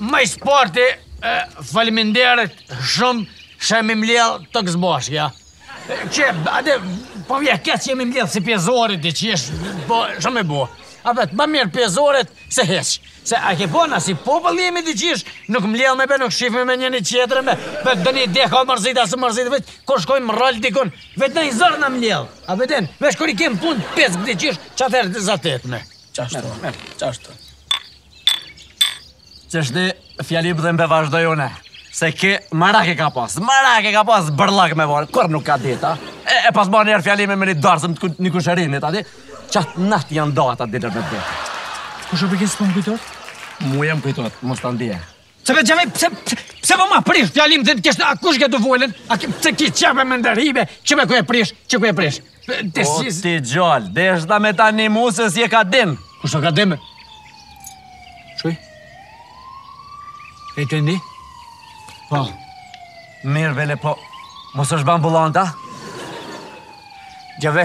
Më së parti, faleminderit shumë që u mbledhët kështu bashkë, ja. Që, atë, po vje, këtë që jemi mbledh si pensionistë, që është, po, shumë e bo. A veç, më mirë pjezorit, se heqë. Se a ke po, na si popull jemi të gjithë, nuk mbledh me be, nuk shifemi njëni-tjetrin, me, me dë një dhe ka mërzit, as mërzit, veç, kur shkojmë më rrallë dikun, veç në i zërë në mbledh. A veç, veç kur i kemë punë, pesë këtë qishë, që atërë të zatët me. Qashtu, qashtu. Qishtu një fjalim dhe me vazhdu jonë Se ke marak e ka pas Marak e ka pas bërllak me varë Kur nuk ka dita E, e pas mbajt njëherë fjalim në një darsëm të një kushërinit t'tij Qatë natë janë da atë ditë për të Qysh s'po m'kujtohet? Mu ja m'kujtohet, mos të ndie Se me gjemi, pse, pse, pse po ma prish fjalim dhe të kështë, a kush ke ti vllajn, a ke, pse ki qef e më ndërhyve, që me ku e prish, që ku e prish. Te o si... ti gjall, deshta me ta ni mu se si e ka, dimë. Kush të ka dim? Shuj? E të ndi? Po. Mirë, vlla, po. Mos është banë bulanta? Gjeve.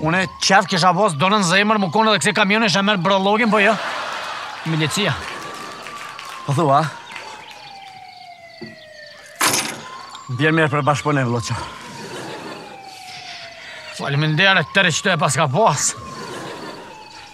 Une qef kisha pas, do në zemër, me konë edhe kësi kamioni që e merr bërllogin, po jo? Milicia. Po thua? Faleminderit për bashkëpunim, vllaço. Faleminderit, tëri që të e paska pas.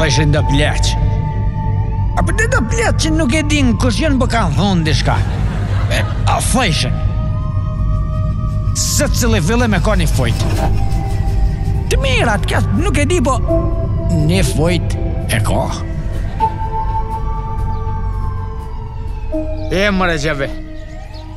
Thojshin do pleq Apet do pleq që nuk e din kush janë po kanë thonë diçka A thojshin Secili fillim e ko një fund Të mirat ka nuk e di po Një fund e ka E mërë gjeve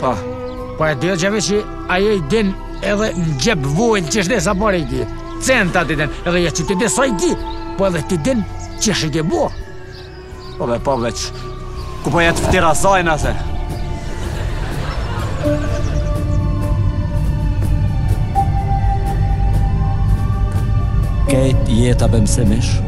Po, po e di që veç që ajo i din edhe në xhep vallë qysh e sa pare i ki. Centat i din, edhe jo që t'i din sa i ki, po edhe t'i din qysh i ke bo. Po be po veç, ku po jetë fëtira sajnë ase? Krejt jeta bem se mishë?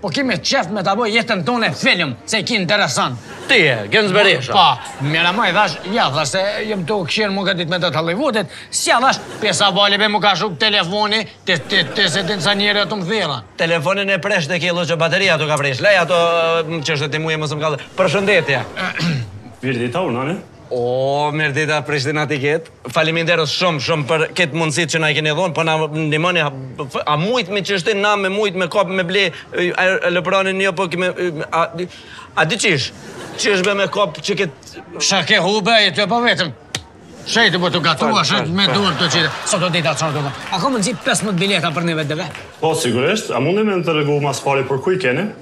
Po ki me qef me ta boj jetën tone film, se i ki interesant. Ti je, Genc Berisha. Po, numrin ja dhash, ja dhash, se jam tu u thirr më këtë ditë me këta të Hollywoodit, si ja dhash, pashë valla be më ka shku telefoni, ti, ti, ti se din sa njerëz tu më thirr. Telefonin e prish, lej që bateria t'u ka prish, lej ato që është tu m'u nxe, mos më kallet, përshëndetje. Mirëdita, unane. Ooh mir dita Prishtina ti ket. Faleminderit shumë shumë për këtë mundësi që na i keni dhënë, po na ndihmoni a mujt me qesh? A na me mujt me kap me ble aeroplanin, jo po kemi a, a di çish? Qysh be me kap që kët Sa ke hube e të po vetëm. Shej të po të gatuash me dorë të çita. Sa do dita çfarë do. A ka mundsi 15 bileta për një vetë? Po sigurisht, a mundem të rregullu, ma s'pari për ku i keni?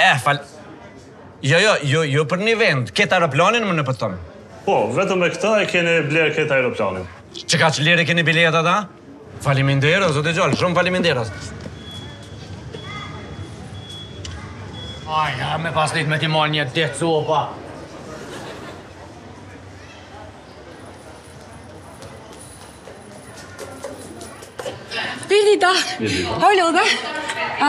Eh, fal... Jo, jo, jo, jo për një vend. Ketë aeroplanin mu në Prishtinë. Po, vetëm me kta e keni blerë ketë aeroplanin. Çka, që lirë e keni biletat? Faleminderit, zotni, gjallë, shumë faleminderit. Aj, ja, me pas me ti marrë një detë sopa. Pili da, holo da, a,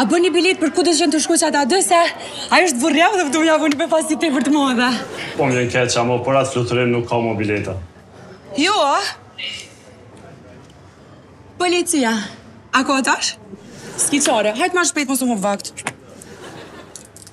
a bën një bilet për ku duan të shkojnë qata dy se a është burri dhe du me ja vënë me fasit e për të mua dhe. Po më vjen keq, ama për atë fluturim nuk ka më bileta. Jo, a? Policia, a ka tash? S'ki qare, hajt ma shpejt mos hum vakt.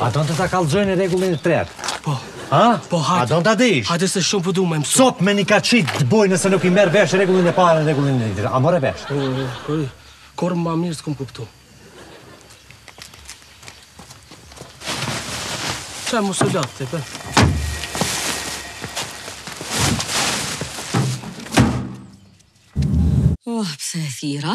A don të ta kallxoj rregullin e tretë? Po. Ha? Po hajde. A don ta dish? Hajde se shumë po du me mësu. S'ta mej çka të boj nëse nuk i merr vesh rregullin e parë dhe rregullin e dytë. A more vesh? Po, po. Kurrë ma mirë s'kum kuptu. Çfarë mos u lodh ti, po? Oh, pse e thira?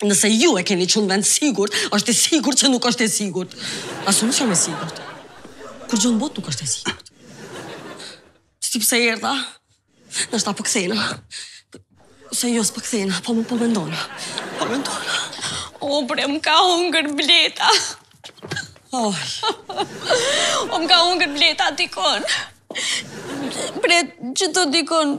Nëse ju e keni një vend të sigurt, është e sigurt që nuk është e sigurt. Ashtu nuk jam e sigurt. Kurgjë në botë nuk është e sigurt. S'di pse erdha. Ndoshta po kthehna. Po Se jo s'po kthehna, po më po mendona. Po mendona. O, bre, më ka hongër bleta. Oh. o, më ka hongër bleta dikun. Bre, qetu dikun,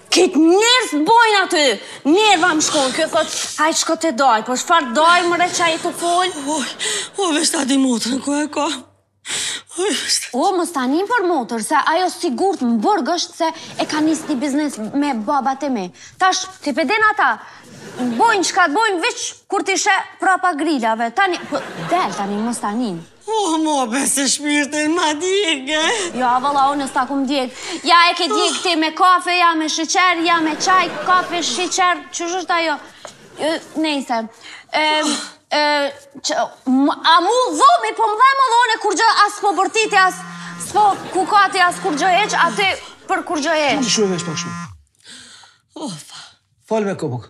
Krejt njerëz bojnë aty. Nerva m'shkon, kjo thotë, hajt shko te daj, po çfarë daj more, që ai të fol? O, veç ta di motrën ku e ka. O, mos t'nin për motër, se ajo sigurt n'burg është se e ka nis një biznes me babën tem. Tash, ti pe din, ata, bojnë çka bojnë veç kur t'i sheh prapa grilave. Tani, po, del tani mos t'nin. Oh mo be se shpirtin ma djege Jo vallahi unë s'ta kum djeg Ja e ke djeg ti me kafe ja me sheqer ja me qaj kafe sheqer Qysh është ajo Nejse Edhe mu dhambi po më dhem dhe unë kurgjë as po bërtiti as s'po kukati as kurgjë hiç a ti për kurgjë hiç Shumë të shumë e vesh të shumë Oh fa Falë me këpuk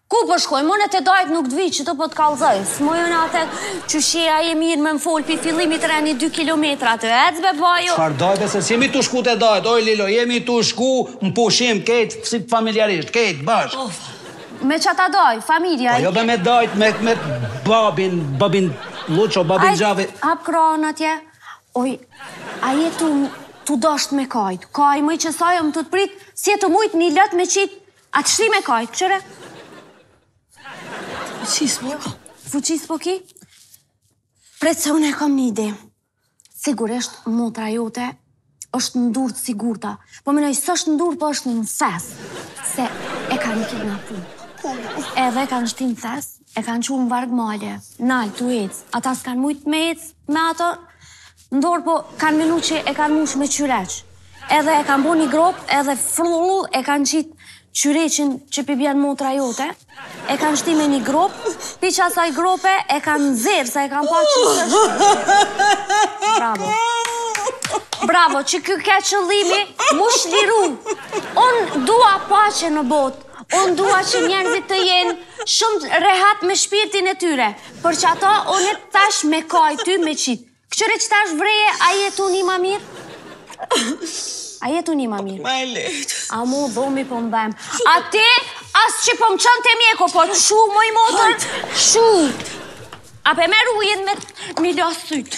Ku po shkojmë, unë te dajt nuk vij qe po të kallxoj, s'e muj unë atë qeshi a e mirë me më folë prej fillimit të reni 2 kilometra të ecë be bajo. Çfarë dajt se s'jemi tu shku te dajt, oj Lilo, jemi tu shku në pushim krejt si familjarisht, krejt bashkë. Po, me qata dajt, familja. Po jo be me dajt, me, me babin, babin Luqo, babin Xhavi. Hajt, hap krahnë atje, oj, a je tu, tu dasht me kajt, kaj moj që sajëm të të pritë, si e të mujtë një lot me qitë, Hajt shtini me kajt, kqyre? Fuqis po ka. Fuqis po ki? Pret se unë e kam një ide. Sigurisht, motra jote është në durë të sigurta. Po menoj, s'është në durë, po është në thes. Se e ka një kërë nga punë. Edhe e kanë shti n'thes, e kanë çu në vargmale. Nalë, tu ecë. Ata s'kanë mujtë me ecë me ato. Në dorë po kanë menu që e kanë mush me qyreq. Edhe e kanë bo një gropë edhe rrull e kanë qitë qyreqin që po bjen motra jote. E kanë shti n'një gropë, pi qasaj grope e kanë nxjerrë, sa e kanë pa që është. Bravo. Bravo, qiky ke qëllimi, mu shliru. Unë dua paqe në botë. Unë dua që njerëzit të jenë shumë rehat me shpirtin e tyre. Për qata, unë thashë me kajt ty me të qitë. Kqyre qetash vreje, a je tu u ni ma mirë? A je tu u ni ma mirë? Ma e lehtë. A mu bomi po më bjen. A ti, as që po më çon te mjeku, po të shu, moj motër, shu. A pe me rujen me të milosit.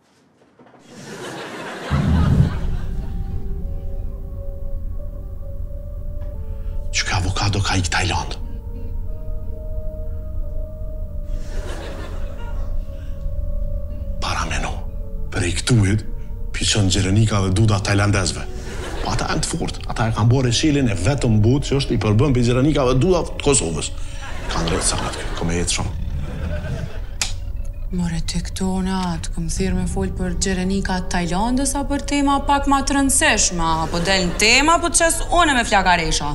Çka avokado ka ik Tajlandë? Para menu, prej këtuhit, p'i çon xherenika dhe duda tajlandezve. Po ata janë të fortë, ata e kanë bo reçelin e vetëm n'botë që është i përbamë pi xherenika dhe duda të Kosovës. Ka ndrojt sa atë kjo, ka me jetë shumë. More ti këtu në atë, t'kem thirrë me folë për xherenika të Tajlandës a për tema pak ma të rëndësishme, a po del në tema, po të qes une me flakaresha.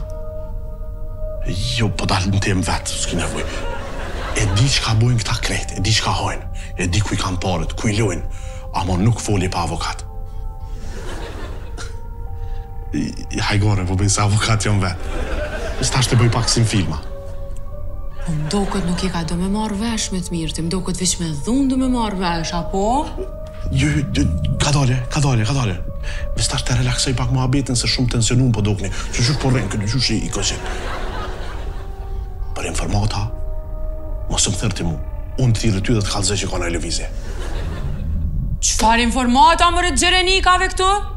Jo, po dalë në temë vetë, s'ki nevoj. E di çka bojnë këta krejt, e di çka hojnë, e di ku i kanë paret, ku i lojnë, amo nuk foli pa avokat. Hajgare, po bëjnë se avokat jam vet. Veç thashë të bëj pak si në filma. Po më duket nuk ki me me marrë vesh me të mirë, ti më duket veç me dhunë do me marrë vesh, apo? Jo, kadale, kadale, kadale. Veç thashë ta relaksoj pak muhabetin se shumë tensionum po dokni. Kqyr qysh po rren, kqyr qysh ki sytë. Për informata, mos më thirr ti mu. Unë të thirri ty dhe të kallxoj çka ka n'lëvizje. Çfarë informata more rreth xherenikave këtu?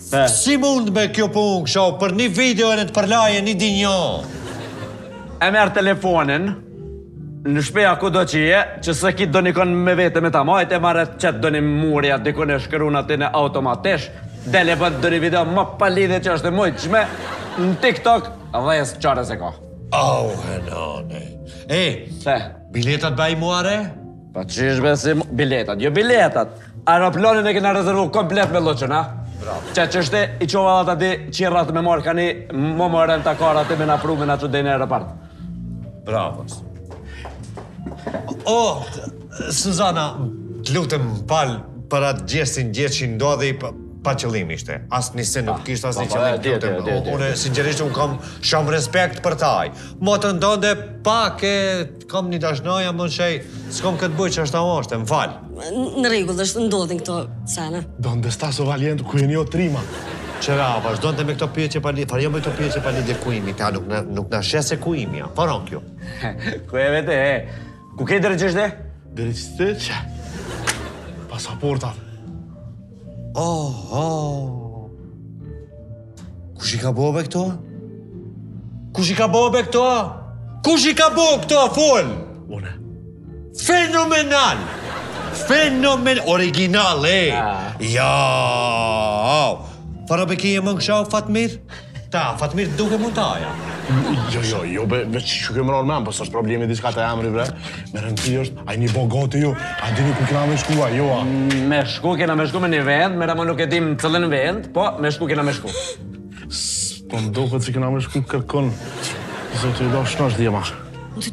Si mund me kjo punë kësho për një video e të përlaje një dinjo. E merr telefonin, në shpi a kudo që je, që s'e ki ndonjikon me vete me ta majtë, e merr e qet ndonji muri a diku, e shkrun atë në automatisht, edhe e bon ndonji video ma palidhje që është e mujtshme, në TikTok, dhe çare s'ka. Oh, e nanë. E, biletat bëj muare? Po qysh be si biletat, jo biletat. Aeroplanin e kena rezervu komplet me loqën, ha? Bravo. Qa që shte, i çova dhe ta di qirrat me marrë ka një më më rënë të kara të me na pru me na që dhejnë e rëpart. Bravo. O, oh, Suzana, të lutem falë për atë gjestin gjestin që ndodhi pa, pa qëllim ishte. Asnjë se nuk ah, kishte asnjë qëllim të lutem. Unë, sinqerisht, unë kam shumë respekt për ty. Motën do dhe pak e Kam një dashnoja më shej, s'kam çka të bëj që është ta mashtë, më falë. Në rregull është ndodhin këto sene. Do në desta së valjen të kujeni o trima. Qëra, vazhdojnë me këto pjesë palidhje, fare jo me këto pjesë palidhje ku jemi, ta nuk në, nuk në sheh se ku jemi, ja, faron kjo. ku e vete, e, ku ke dërgjështë dhe? Dërgjështë dhe që? Pasaportat. Oh, oh. Kush i ka bo be këto? Kush i ka bo be këto? Kush i ka bo këto, fol? Unë. Fenomenal! Fenomen original, e! Ah. Ja! Çfarë be ky emën kështu, Fatmir? Ta, Fatmir të duket mund të aja. Jo, jo, jo, be, veç që më ra në men, po s'është problemi diçka te emri, bre. Me rëndësi është, a jeni bo gati ju, a dini ku kena me shku, a jo, a? Mm, me shku, kena me shku në një vend, mirë ama nuk e dim cilin vend, po, me shku, kena me shku. Po më duket që kena me shku kërkun, zë të i do shnosh dhjema.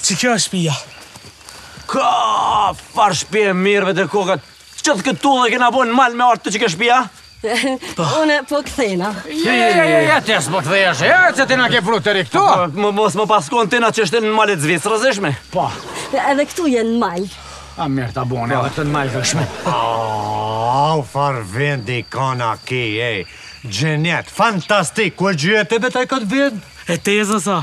Qikjo është shpia? Ka, çfarë shpie e mirë be koka. Qëtu edhe kena bo në mal me ardhë te qikjo shpia? Po. Unë po kthehna. Ja, ja, ja, ja, ja, ti s'po kthehesh. Ja, se ti na ke pru deri këtu. Po, po, me mos me pas kon ti na qështu në malet e Zvicrës ishim. Po. Edhe këtu jena në mal. A mirë ta bone, edhe këtu në mal vëshme. Au, çfarë vendi koka ky, ej. Xhenet, fantastik, ku e gjete be ti këtë vend? E tezës, a.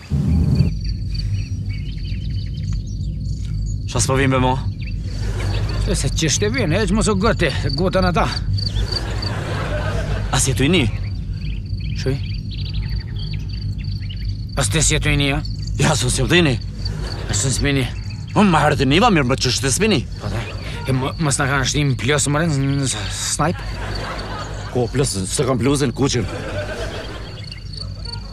Ça s'po vim be mo? E se që shte vim, e që mos o gëti, gëtën ata. A s'je tu i një? Shuj? A ti s'je tu i një, ja? Ja, së nësë je tu i një. A së nësë një? Më më herë të një, ba mirë më që shte s'mi një. Po dhe, e më s'na kanë shtim plësë më rëndë në snajpë? Ko, plësë, së kam plësën, kuqën.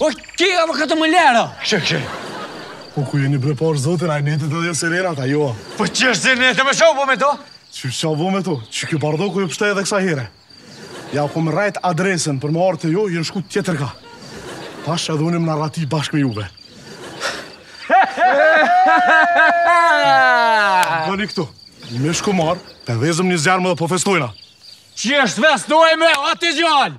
O, ti e më këtë më lera! Kështë, kështë. Po ku jeni bre pash zotin, a i netit edhe jo serenat, a jo? Po që është zirë netë, me shabë me to? Që është shabë me to? Që kjo bardo ku e pështaj edhe kësa here. Ja ku më rajt adresën për më artë e jo, jënë shku tjetër ka. Ta shë edhe unë në rati bashkë me juve. Bëni këtu, me shku marë, të dhezim një zjarr më dhe po festojna. Qysh të festojmë, atë gjallë!